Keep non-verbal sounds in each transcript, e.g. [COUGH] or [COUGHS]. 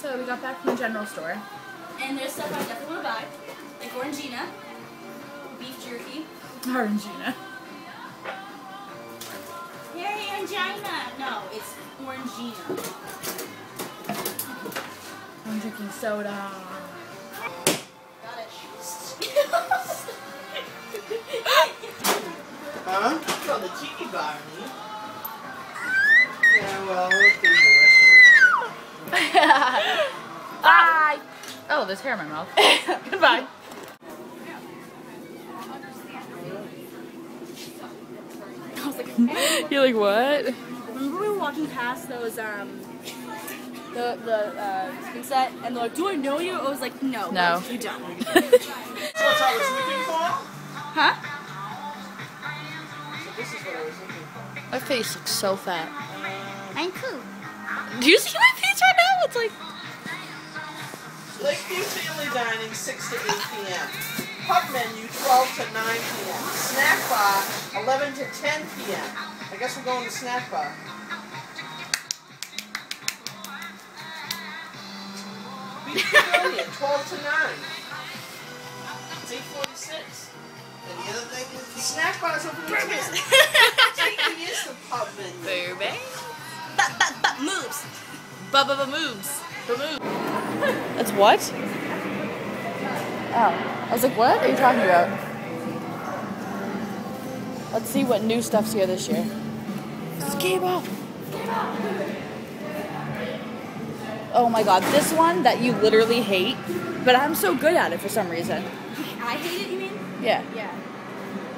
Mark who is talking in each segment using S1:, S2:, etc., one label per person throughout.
S1: So we got back from the general store.
S2: And there's stuff I definitely want to buy, like Orangina, beef jerky.
S1: Orangina.
S2: Harry Orangina. No, it's Orangina.
S1: I'm drinking soda.
S2: Got it.
S3: Huh? On the tiki bar,
S1: there's hair in my mouth. [LAUGHS] Goodbye.
S2: I was like,
S1: You're like, what?
S2: remember we were walking past those um the the uh, swing set, and they're like, "Do I know you?" I was like, "No,
S1: No.
S2: you don't." [LAUGHS]
S3: of So I was looking for?
S2: Huh?
S3: This is what I was looking for.
S1: My face looks so fat.
S2: I'm cool.
S1: Do you see my face right now? It's like.
S3: Lakeview Family Dining, 6 to 8 p.m. Pub menu, 12 to 9 p.m. Snack bar, 11 to 10 p.m. I guess we're going to snack bar. Beach Pavilion, [LAUGHS] 12 to 9. It's 846. And the other thing is the snack bar's open at 10. Taking is the [LAUGHS] pub menu.
S1: Baby.
S2: But but but moves.
S1: Bubba moves. Moves. That's what? Oh. I was like, what are you talking about? Let's see what new stuff's here this year. Skiba! Oh my god, this one that you literally hate, but I'm so good at it for some reason.
S2: I hate it. You mean?
S1: Yeah,
S2: Yeah.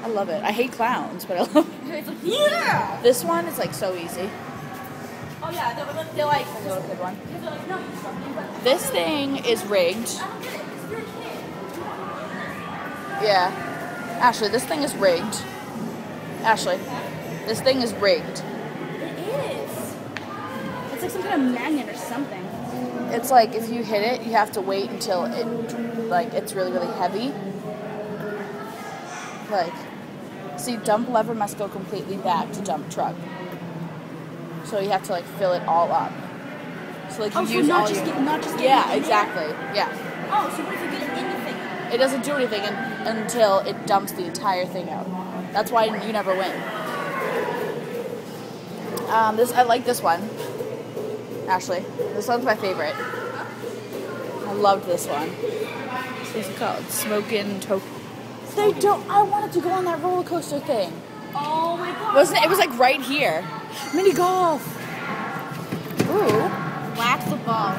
S1: I love it. I hate clowns, but I love
S2: like yeah.
S1: This one is like so easy.
S2: Oh yeah, they're, they're like.
S1: A good one.
S2: They're like no, you something, but
S1: This thing is rigged.
S2: I don't get it. 'cause you're a kid.
S1: Yeah. Ashley, this thing is rigged. Ashley, this thing is rigged.
S2: It is. It's like some kind of magnet or something.
S1: It's like if you hit it, you have to wait until it like it's really really heavy. Like see dump lever must go completely back to dump truck. So you have to like fill it all up. So like you
S2: Oh, so
S1: use
S2: not
S1: all
S2: just
S1: your
S2: get, not just
S1: Yeah, exactly. Yeah.
S2: Oh, so what if you get it in the thing?
S1: It doesn't do anything un until it dumps the entire thing out. That's why you never win. Um, this I like this one. Ashley, this one's my favorite. I loved this one. What's it called? Smoking Token. They don't. I wanted to go on that roller coaster thing.
S2: Oh my god.
S1: Wasn't it? It was like right here. Mini golf. Ooh.
S2: Whack the ball.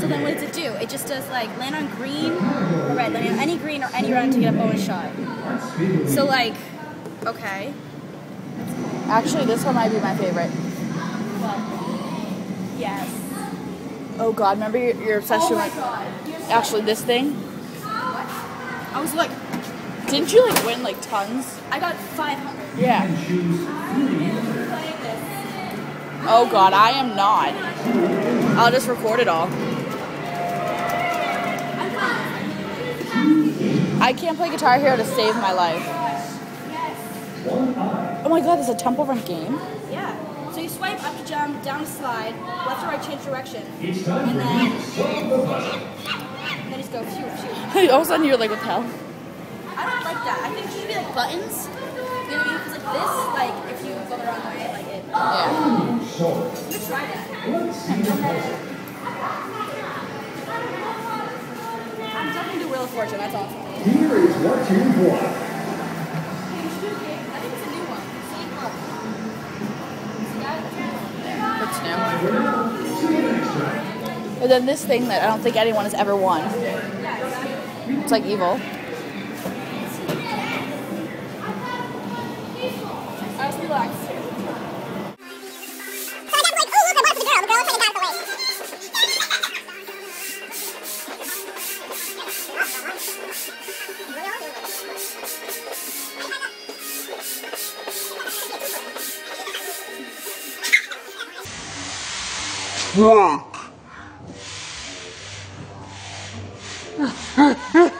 S2: So then what does it do? It just does like land on green or red, land on any green or any red to get a bonus shot. So like, okay.
S1: Actually, this one might be my favorite.
S2: Yes.
S1: Oh God, remember your, your
S2: Oh
S1: obsession
S2: my
S1: with
S2: god.
S1: Actually, this thing.
S2: I was like,
S1: Didn't you like win like tons?
S2: I got 500.
S1: Yeah. Oh God, I am not. I'll just record it all. I can't play Guitar Hero to save my life. Oh my God, there's a Temple Run game.
S2: Yeah. So you swipe up to jump, down to slide, left to right change direction, and then and then just go phew phew. [LAUGHS]
S1: All of a sudden, you're like, what the hell?
S2: I don't like that. I think it should be like buttons. You know, because like this, like if you go the wrong way, like it.
S1: Yeah.
S2: You could try that. I'm definitely do Wheel of Fortune. That's awesome.
S4: Here is what you've won.
S2: Hey, you should do. I think it's a new one. See, look. See that?
S1: What's new? And then this thing that I don't think anyone has ever won. It's like evil. 嗯嗯嗯。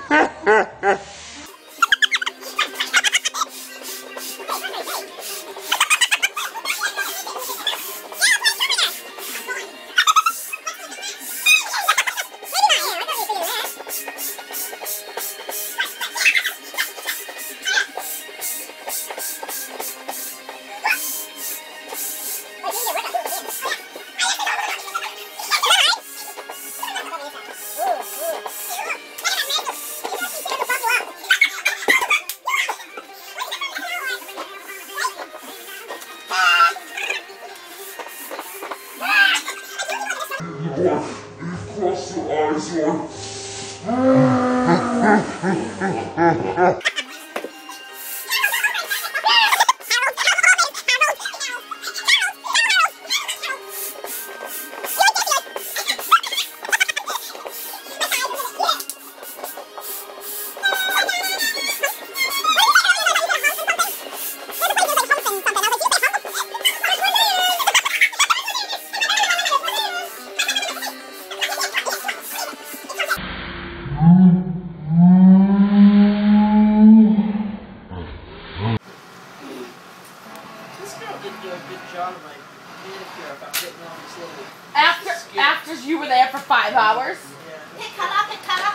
S1: Five hours.
S3: Yeah.
S2: Pick color, pick color.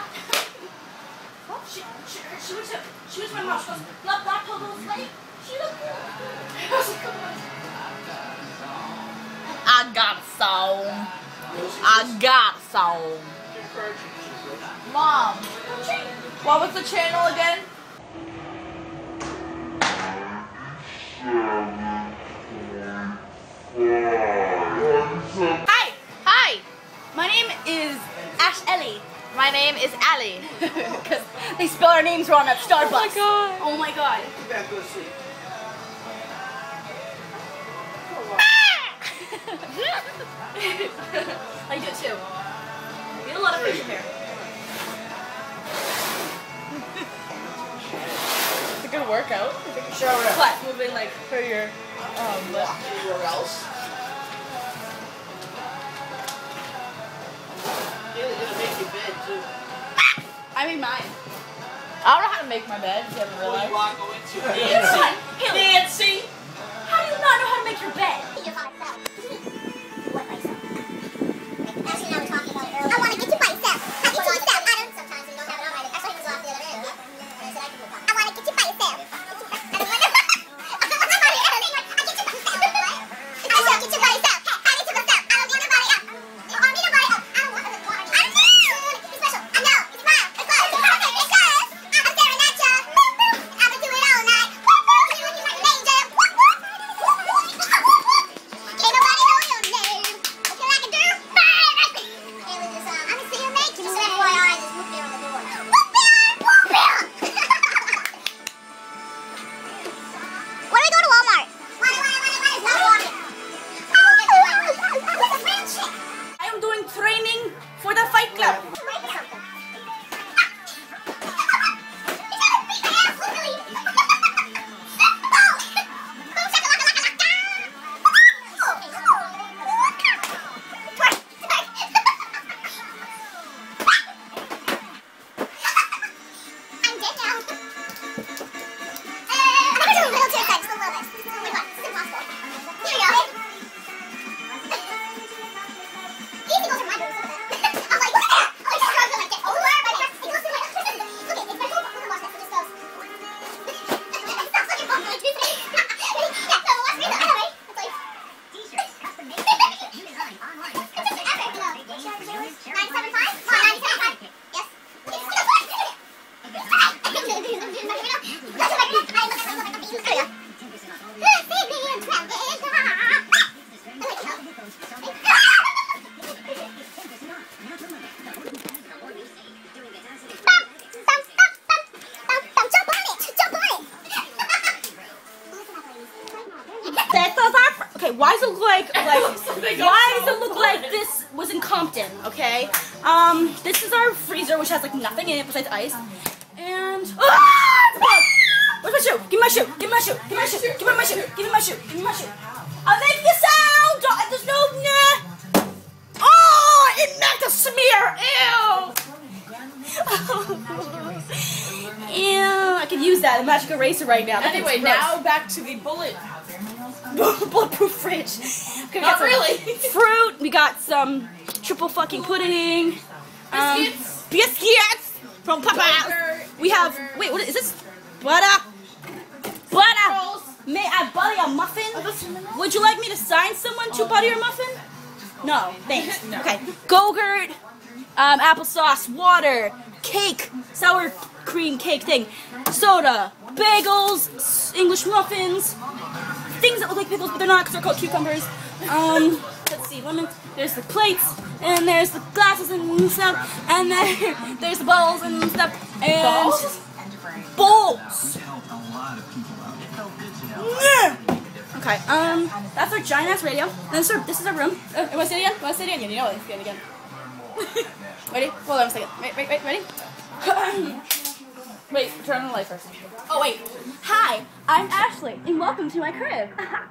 S2: She, she, she was, she was my mom. She goes, love that little slate. She looked. I was like.
S1: I got a song. I got a song.
S3: you're encouraging me.
S1: Mom, what was the channel again? My name is Ali. Because [LAUGHS] they spell our names wrong at Starbucks. Oh my god.
S2: Oh my god.
S3: You better go to sleep.
S2: I do too. We had a lot of facial hair.
S1: It's a good workout.
S3: Show her up.
S1: What? Moving like for your um.
S3: Walk anywhere else. Make your bed too.
S1: I made mine. I don't know how to make my bed. You haven't
S3: What do you
S1: realized.
S3: want to go into?
S2: What?
S3: Nancy!
S2: Haley,
S3: Nancy!
S2: how do you not know how to make your bed? Compton? Okay, um, this is our freezer which has like nothing in it besides ice, and ah, it's a bug. Where's my shoe? Give me my shoe. Give me my shoe. Give me my shoe. Give me my shoe. Give me my shoe. Give me my shoe. I'm making a sound. There's no. Nah. Oh, it meant a smear. Ew. [LAUGHS] Ew, I could use that, a magic eraser right now. That
S1: Anyway, now back to the bullet. [LAUGHS]
S2: bulletproof fridge.
S1: Not really.
S2: Fruit. We got some triple fucking pudding. Um,
S1: Biscuits.
S2: biscuits from Papa. We have. Wait, what is this? Butter. Butter.
S1: Rolls.
S2: May I butter a muffin?
S1: Oh, that's cinnamon rolls?
S2: Would you like me to sign someone to butter your muffin? No, thanks. [LAUGHS]
S1: No.
S2: Okay. Go-gurt, um, applesauce, water, cake, sour cream cake thing, soda, bagels, English muffins, things that look like pickles but they're not because they're called cucumbers. Um, let's see, lemon. There's there's the plates, and there's the glasses and stuff, and then [LAUGHS] there's the bowls and stuff, and
S1: Balls?
S2: bowls. Yeah. Okay, um, that's our giant ass radio. This is our, this is our room. Uh, you want to say it again? You want to say it again? You know it. Again, again. ready? Hold on a second. Wait, wait, wait, ready? [COUGHS]
S1: Wait, turn on the light first.
S2: Oh wait. Hi, I'm Ashley, and welcome to my crib. [LAUGHS]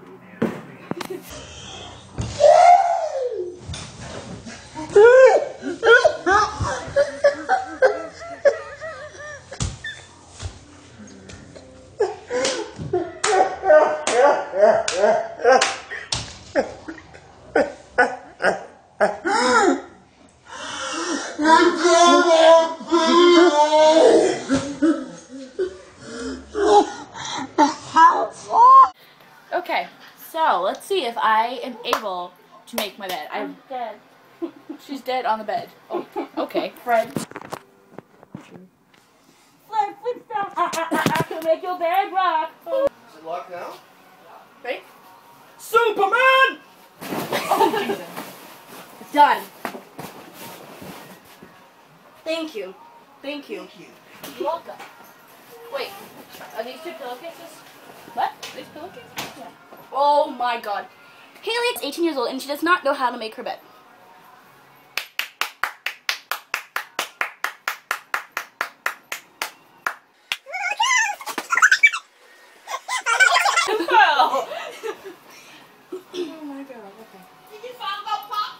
S1: Okay, so let's see if I am able to make my bed. I'm
S2: dead. [LAUGHS]
S1: she's dead on the bed. Oh, okay.
S2: Fred. Fred Flintstone. Ah, ah, ah, I can make your bed rock.
S3: Is it locked now?
S2: Ready?
S3: Superman!
S2: Done. Thank you. Thank you.
S1: You're welcome. Wait, are these two pillowcases? What? These pillowcases? Yeah.
S2: Oh my god. Haley is 18 years old and she does not know how to make her bed.
S1: Oh. My girl, okay. Can you find that pop?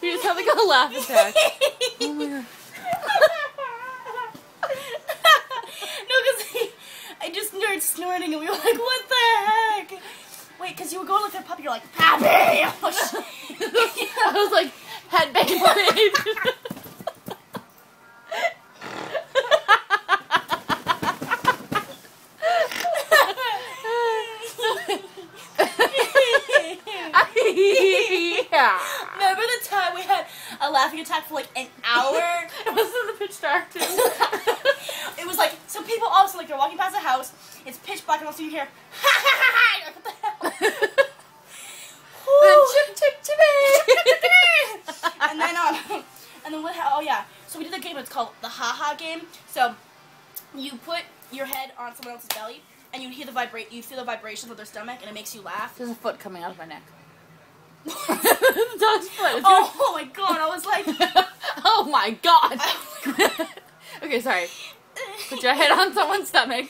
S1: We just a laugh attack. Oh my god.
S2: no, because I just started snorting and we were like, what the heck? Wait, because you were going like a puppy, you're like, happy! Oh, sh-
S1: I was like, head bang yeah.
S2: Remember the time we had a laughing for like an hour? [LAUGHS]
S1: It was in the pitch dark too. [LAUGHS]
S2: it was like, so people all of a sudden, like, they're walking past the house, it's pitch black, and all of a you hear, ha ha ha ha! You're like, what the hell? [LAUGHS]
S1: then chip chip chippy.
S2: and then um, and then what? ha- Oh yeah. So we did a game. It's called the Ha Ha game. So you put your head on someone else's belly, and you hear the vibrate. You feel the vibrations of their stomach, and it makes you laugh.
S1: There's a foot coming out of my neck. The dog's foot.
S2: Oh, oh my god! I was like, [LAUGHS]
S1: oh my god. [LAUGHS] okay, sorry. Put your head on someone's stomach.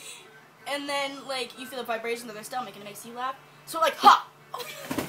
S2: and then like you feel the vibrations of their stomach, and it makes you laugh. So like, ha! [LAUGHS]